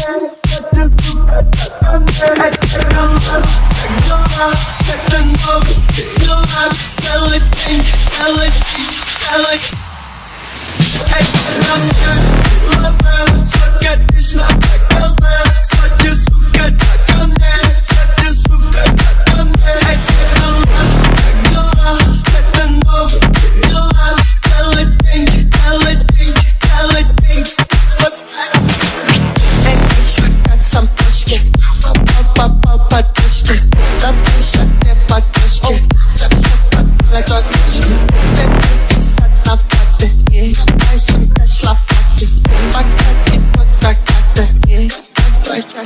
Tell it, tell it, tell it,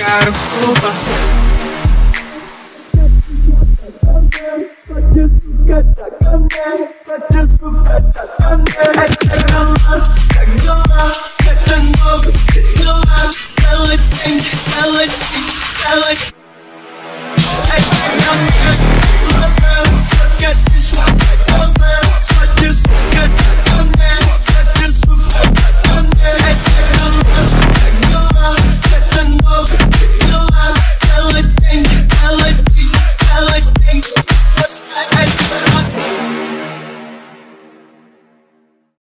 got a Cuba. Thank you.